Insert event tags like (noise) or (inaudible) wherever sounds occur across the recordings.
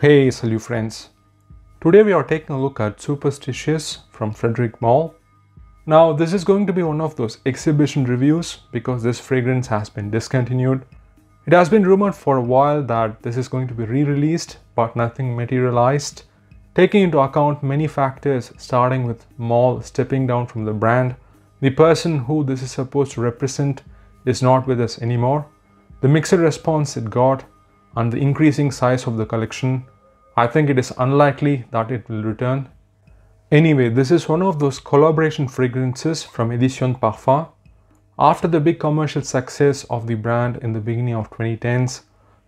Hey, salut friends. Today we are taking a look at Superstitious from Frederic Malle. Now, this is going to be one of those exhibition reviews because this fragrance has been discontinued. It has been rumored for a while that this is going to be re-released, but nothing materialized. Taking into account many factors, starting with Malle stepping down from the brand, the person who this is supposed to represent is not with us anymore. The mixed response it got and the increasing size of the collection, I think it is unlikely that it will return. Anyway, this is one of those collaboration fragrances from Edition Parfum. After the big commercial success of the brand in the beginning of 2010s,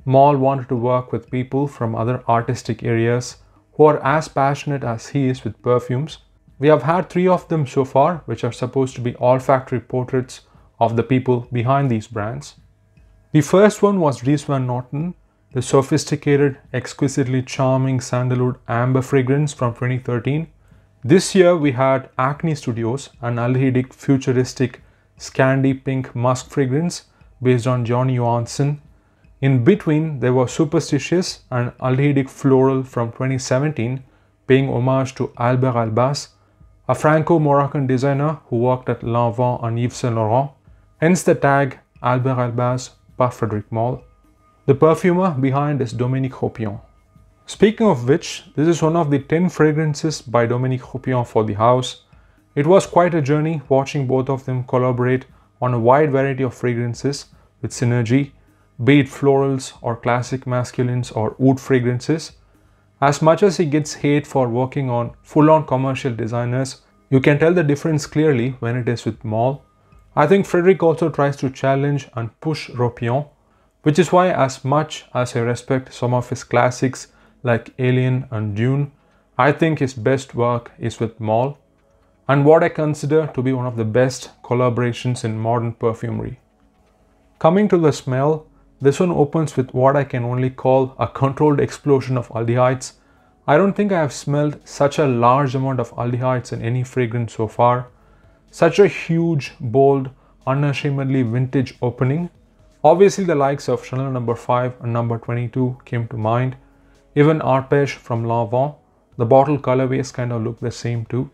Malle wanted to work with people from other artistic areas who are as passionate as he is with perfumes. We have had three of them so far, which are supposed to be olfactory portraits of the people behind these brands. The first one was Dries Van Noten, the sophisticated, exquisitely charming sandalwood amber fragrance from 2013. This year we had Acne Studios, an aldehydic futuristic Scandi pink musk fragrance based on Jonny Johansson. In between, there was Superstitious, an aldehydic floral from 2017, paying homage to Alber Elbaz, a Franco-Moroccan designer who worked at Lanvin and Yves Saint Laurent. Hence the tag Alber Elbaz par Frederic Malle. The perfumer behind is Dominique Ropion. Speaking of which, this is one of the 10 fragrances by Dominique Ropion for the house. It was quite a journey watching both of them collaborate on a wide variety of fragrances with synergy, be it florals or classic masculines or wood fragrances. As much as he gets hate for working on full-on commercial designers, you can tell the difference clearly when it is with Malle. I think Frederic also tries to challenge and push Ropion which is why, as much as I respect some of his classics like Alien and Dune, I think his best work is with Malle and what I consider to be one of the best collaborations in modern perfumery. Coming to the smell, this one opens with what I can only call a controlled explosion of aldehydes. I don't think I have smelled such a large amount of aldehydes in any fragrance so far. Such a huge, bold, unashamedly vintage opening Obviously, the likes of Chanel number 5 and number 22 came to mind. Even Arpège from Lanvin, the bottle colorways kind of look the same too.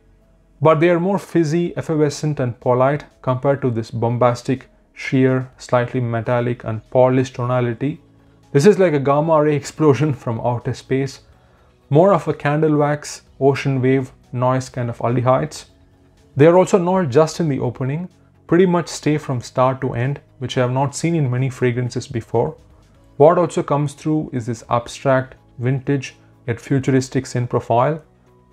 But they are more fizzy, effervescent and polite compared to this bombastic, sheer, slightly metallic and polished tonality. This is like a gamma ray (laughs) explosion from outer space. More of a candle wax, ocean wave, noise kind of aldehydes. They are also not just in the opening, pretty much stay from start to end, which I have not seen in many fragrances before. What also comes through is this abstract, vintage, yet futuristic scent profile.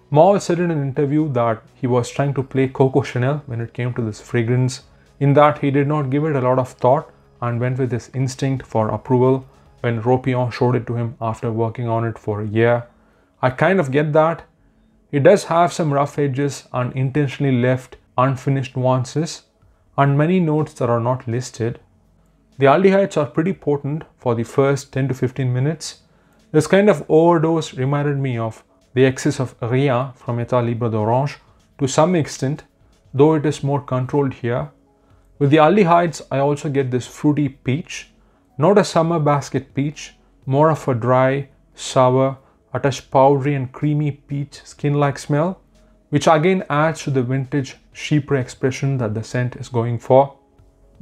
Malle said in an interview that he was trying to play Coco Chanel when it came to this fragrance, in that he did not give it a lot of thought and went with his instinct for approval when Ropion showed it to him after working on it for a year. I kind of get that. It does have some rough edges and intentionally left unfinished nuances, and many notes that are not listed. The aldehydes are pretty potent for the first 10 to 15 minutes. This kind of overdose reminded me of the excess of Rien from Etat Libre d'Orange to some extent, though it is more controlled here. With the aldehydes, I also get this fruity peach, not a summer basket peach, more of a dry, sour, attached powdery and creamy peach skin-like smell which again adds to the vintage chypre expression that the scent is going for.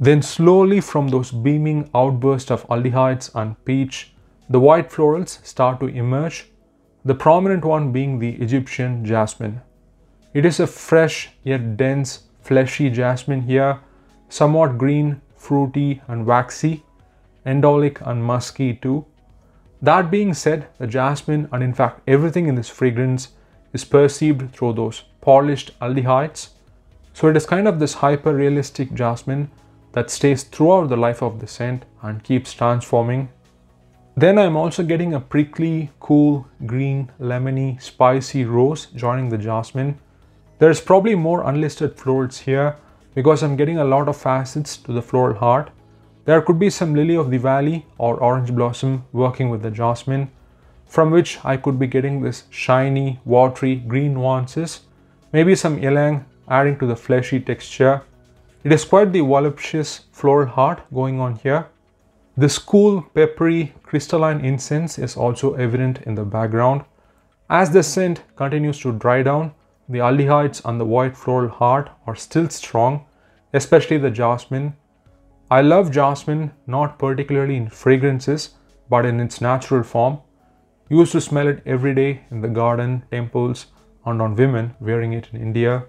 Then slowly from those beaming outbursts of aldehydes and peach, the white florals start to emerge, the prominent one being the Egyptian jasmine. It is a fresh yet dense, fleshy jasmine here, somewhat green, fruity and waxy, indolic and musky too. That being said, the jasmine and in fact everything in this fragrance is perceived through those polished aldehydes. So it is kind of this hyper realistic jasmine that stays throughout the life of the scent and keeps transforming. Then I'm also getting a prickly, cool, green, lemony, spicy rose joining the jasmine. There's probably more unlisted florals here because I'm getting a lot of facets to the floral heart. There could be some lily of the valley or orange blossom working with the jasmine from which I could be getting this shiny, watery green nuances, maybe some ylang adding to the fleshy texture. It is quite the voluptuous floral heart going on here. This cool, peppery, crystalline incense is also evident in the background. As the scent continues to dry down, the aldehydes on the white floral heart are still strong, especially the jasmine. I love jasmine not particularly in fragrances but in its natural form. Used to smell it every day in the garden, temples, and on women wearing it in India.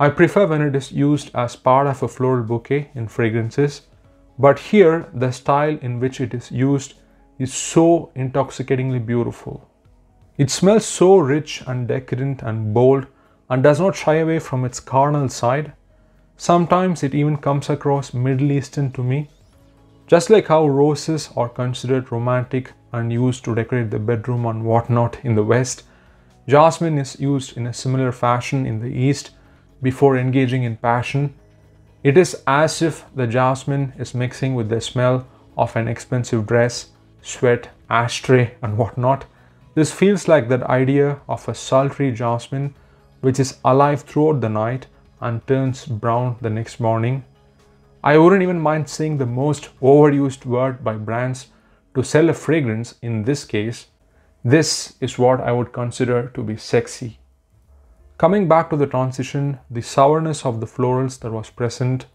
I prefer when it is used as part of a floral bouquet in fragrances, but here the style in which it is used is so intoxicatingly beautiful. It smells so rich and decadent and bold and does not shy away from its carnal side. Sometimes it even comes across Middle Eastern to me. Just like how roses are considered romantic and used to decorate the bedroom and whatnot in the West, jasmine is used in a similar fashion in the East before engaging in passion. It is as if the jasmine is mixing with the smell of an expensive dress, sweat, ashtray, and whatnot. This feels like that idea of a sultry jasmine which is alive throughout the night and turns brown the next morning. I wouldn't even mind saying the most overused word by brands to sell a fragrance in this case. This is what I would consider to be sexy. Coming back to the transition, the sourness of the florals that was present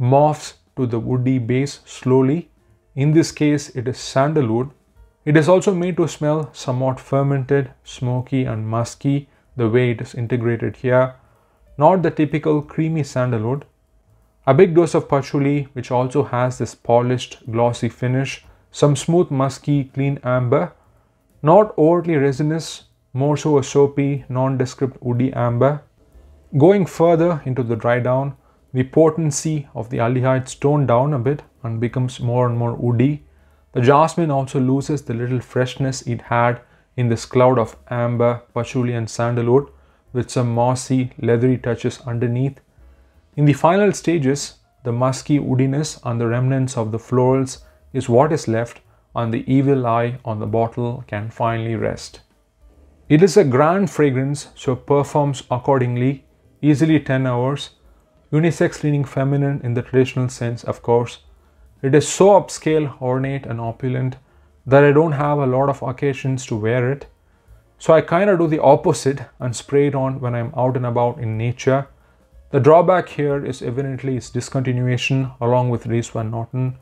morphs to the woody base slowly. In this case, it is sandalwood. It is also made to smell somewhat fermented, smoky, and musky the way it is integrated here, not the typical creamy sandalwood. A big dose of patchouli, which also has this polished, glossy finish, some smooth, musky, clean amber, not overtly resinous, more so a soapy, nondescript woody amber. Going further into the dry down, the potency of the aldehydes tone down a bit and becomes more and more woody. The jasmine also loses the little freshness it had in this cloud of amber, patchouli, and sandalwood with some mossy, leathery touches underneath. In the final stages, the musky woodiness and the remnants of the florals is what is left, and the evil eye on the bottle can finally rest. It is a grand fragrance, so performs accordingly, easily 10 hours, unisex leaning feminine in the traditional sense, of course. It is so upscale, ornate, and opulent that I don't have a lot of occasions to wear it. So I kind of do the opposite and spray it on when I'm out and about in nature. The drawback here is evidently its discontinuation along with Dries Van Noten,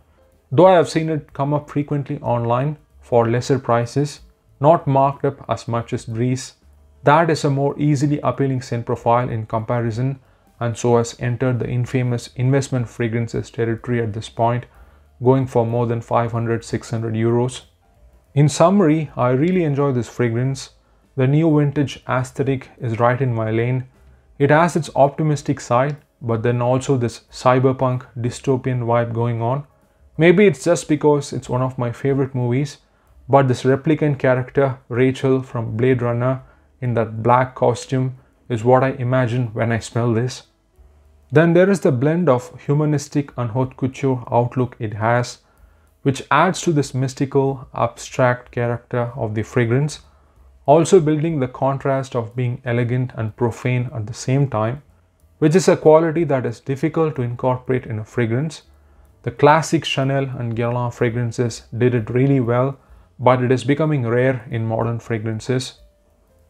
Though I have seen it come up frequently online for lesser prices, not marked up as much as Dries, that is a more easily appealing scent profile in comparison and so has entered the infamous investment fragrances territory at this point, going for more than 500 600 euros. In summary, I really enjoy this fragrance. The new vintage aesthetic is right in my lane. It has its optimistic side, but then also this cyberpunk dystopian vibe going on. Maybe it's just because it's one of my favorite movies, but this replicant character, Rachel from Blade Runner, in that black costume, is what I imagine when I smell this. Then there is the blend of humanistic and haute couture outlook it has which adds to this mystical, abstract character of the fragrance, also building the contrast of being elegant and profane at the same time, which is a quality that is difficult to incorporate in a fragrance. The classic Chanel and Guerlain fragrances did it really well, but it is becoming rare in modern fragrances.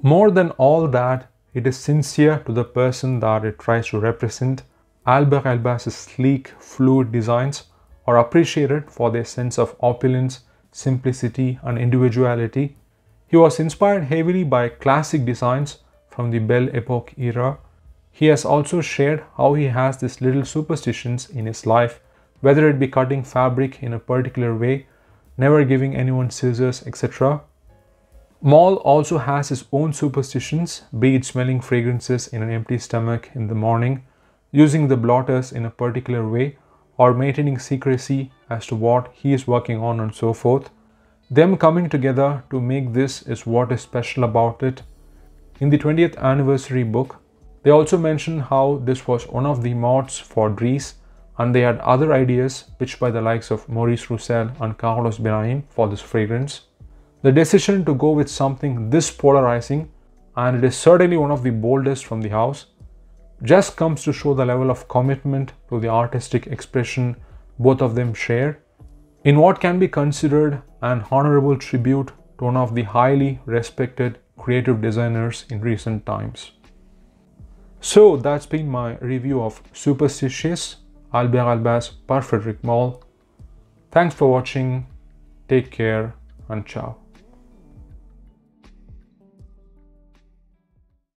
More than all that, it is sincere to the person that it tries to represent. Alber Elbaz's sleek, fluid designs are appreciated for their sense of opulence, simplicity, and individuality. He was inspired heavily by classic designs from the Belle Epoque era. He has also shared how he has these little superstitions in his life, whether it be cutting fabric in a particular way, never giving anyone scissors, etc. Malle also has his own superstitions, be it smelling fragrances in an empty stomach in the morning, using the blotters in a particular way, or maintaining secrecy as to what he is working on and so forth. Them coming together to make this is what is special about it. In the 20th anniversary book, they also mention how this was one of the mods for Dries and they had other ideas pitched by the likes of Maurice Roucel and Carlos Benaim for this fragrance. The decision to go with something this polarizing, and it is certainly one of the boldest from the house, just comes to show the level of commitment to the artistic expression both of them share. In what can be considered an honorable tribute to one of the highly respected creative designers in recent times. So that's been my review of Superstitious Alber Elbaz par Frederic Malle. Thanks for watching. Take care and ciao.